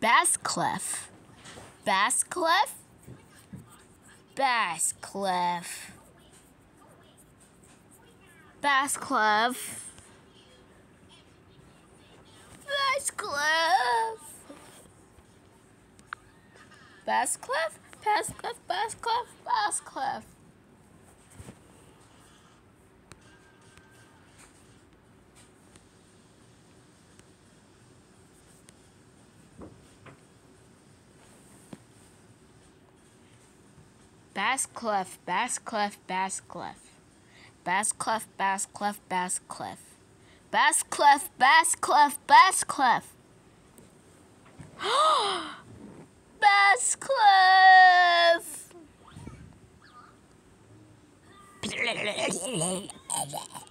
Bass clef. Basclef? Bass clef. Basclef. Bass clef. Basclef? Bass clef, Basclef, Bass clef. Bassclef. Bassclef? Bassclef. Bassclef. Bassclef. Bassclef? Bassclef, Bassclef, Bassclef. Bassclef, Bassclef, Bassclef. Bassclef, Bassclef, Bassclef. Bassclef, Bassclef, Bassclef. Bassclef.